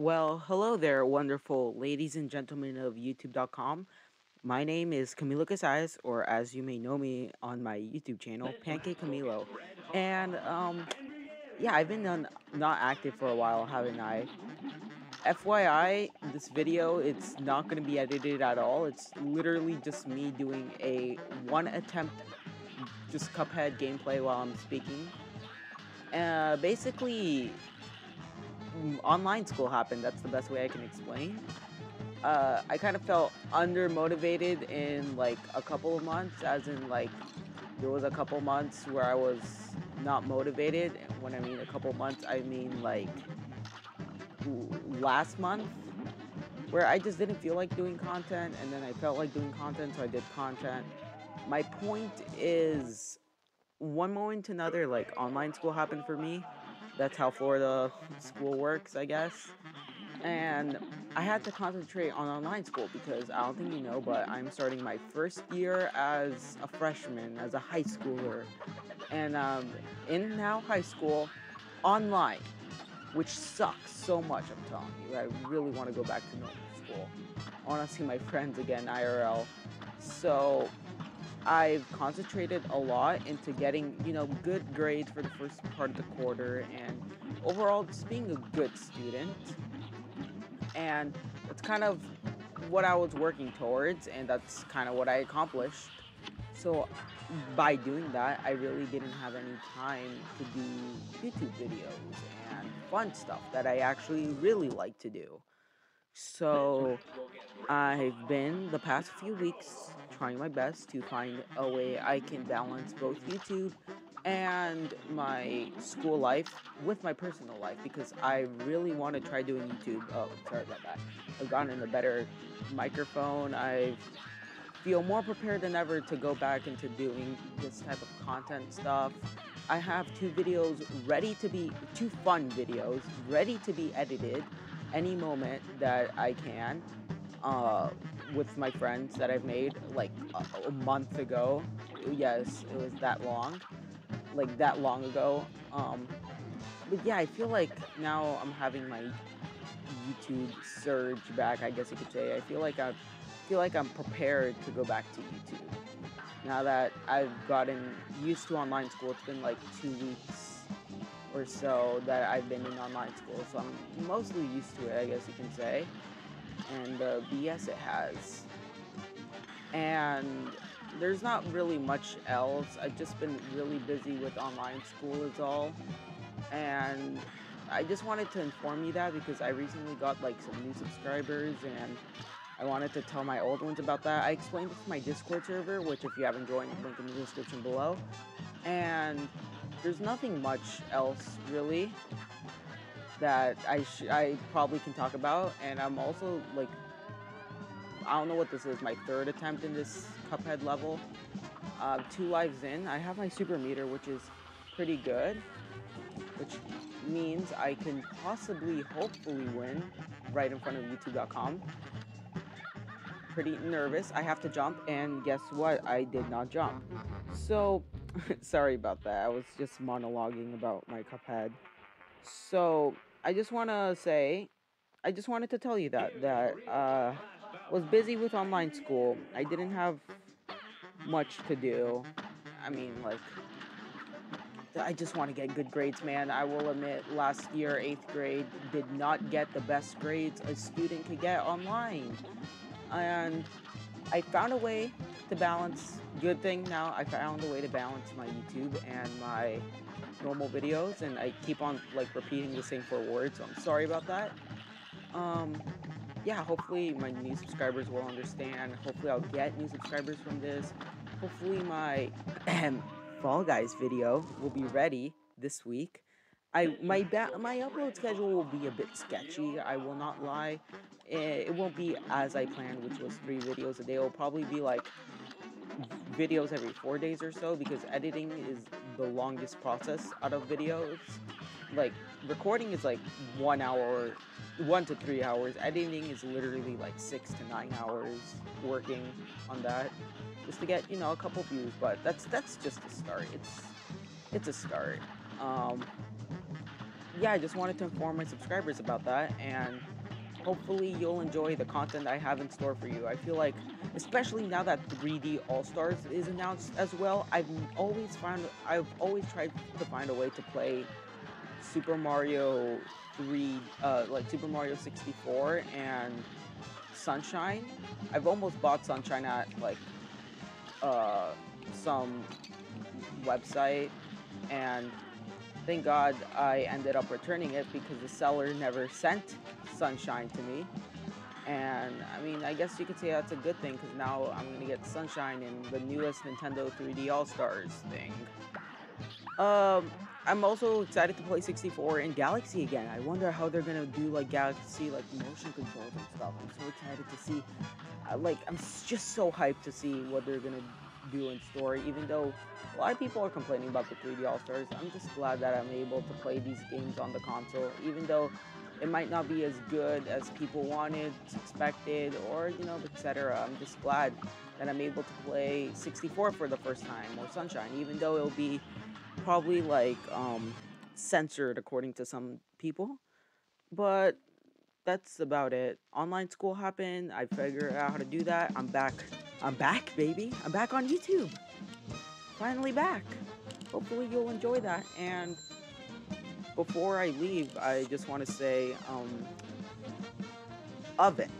Well, hello there, wonderful ladies and gentlemen of YouTube.com. My name is Camilo Casallas, or as you may know me on my YouTube channel, Pancake Camilo. And, um, yeah, I've been on, not active for a while, haven't I? FYI, this video, it's not going to be edited at all. It's literally just me doing a one attempt, just Cuphead gameplay while I'm speaking. Uh, basically, online school happened. That's the best way I can explain. Uh, I kind of felt under motivated in like a couple of months, as in like there was a couple months where I was not motivated. When I mean a couple months, I mean like last month where I just didn't feel like doing content and then I felt like doing content so I did content. My point is one moment to another like online school happened for me. That's how Florida school works, I guess. And I had to concentrate on online school because I don't think you know, but I'm starting my first year as a freshman, as a high schooler. And um, in now high school, online which sucks so much, I'm telling you. I really want to go back to normal school. I want to see my friends again, IRL. So I've concentrated a lot into getting, you know, good grades for the first part of the quarter and overall just being a good student. And that's kind of what I was working towards, and that's kind of what I accomplished. So by doing that, I really didn't have any time to do YouTube videos and fun stuff that I actually really like to do. So I've been the past few weeks trying my best to find a way I can balance both YouTube and my school life with my personal life because I really want to try doing YouTube. Oh, sorry about that. I've gotten a better microphone. I've feel more prepared than ever to go back into doing this type of content stuff. I have two videos ready to be, two fun videos ready to be edited any moment that I can uh, with my friends that I've made like a, a month ago. Yes, it was that long, like that long ago. Um, but yeah, I feel like now I'm having my YouTube surge back, I guess you could say. I feel like I've feel like I'm prepared to go back to YouTube. Now that I've gotten used to online school, it's been like two weeks or so that I've been in online school, so I'm mostly used to it, I guess you can say. And uh, BS it has. And there's not really much else. I've just been really busy with online school, is all. And I just wanted to inform you that because I recently got like some new subscribers and I wanted to tell my old ones about that. I explained this to my Discord server, which if you haven't joined, link in the description below. And there's nothing much else really that I I probably can talk about. And I'm also like, I don't know what this is. My third attempt in this Cuphead level. Uh, two lives in, I have my super meter, which is pretty good, which means I can possibly, hopefully win right in front of YouTube.com pretty nervous. I have to jump, and guess what? I did not jump. So, sorry about that. I was just monologuing about my Cuphead. So, I just want to say, I just wanted to tell you that, that, uh, was busy with online school. I didn't have much to do. I mean, like, I just want to get good grades, man. I will admit, last year, 8th grade, did not get the best grades a student could get online and I found a way to balance. Good thing now, I found a way to balance my YouTube and my normal videos, and I keep on like repeating the same four words. So I'm sorry about that. Um, yeah, hopefully my new subscribers will understand. Hopefully I'll get new subscribers from this. Hopefully my Fall Guys video will be ready this week. I my my upload schedule will be a bit sketchy. I will not lie. It, it won't be as I planned, which was three videos a day. It'll probably be like videos every four days or so because editing is the longest process out of videos. Like recording is like one hour, one to three hours. Editing is literally like six to nine hours working on that just to get you know a couple views. But that's that's just a start. It's it's a start. Um, yeah, I just wanted to inform my subscribers about that, and hopefully you'll enjoy the content I have in store for you. I feel like, especially now that 3D All Stars is announced as well, I've always found I've always tried to find a way to play Super Mario 3, uh, like Super Mario 64 and Sunshine. I've almost bought Sunshine at like uh, some website, and thank God I ended up returning it because the seller never sent Sunshine to me. And I mean, I guess you could say that's a good thing because now I'm gonna get Sunshine in the newest Nintendo 3D All Stars thing. Um, I'm also excited to play 64 in Galaxy again. I wonder how they're gonna do like Galaxy like motion controls and stuff. I'm so excited to see. Uh, like, I'm just so hyped to see what they're gonna do in story. Even though a lot of people are complaining about the 3D All Stars, I'm just glad that I'm able to play these games on the console. Even though it might not be as good as people wanted, expected, or you know, etc. I'm just glad that I'm able to play 64 for the first time or Sunshine, even though it'll be probably like um, censored according to some people. But that's about it. Online school happened. I figured out how to do that. I'm back. I'm back, baby. I'm back on YouTube. Finally back. Hopefully you'll enjoy that. And before I leave, I just want to say, um, oven.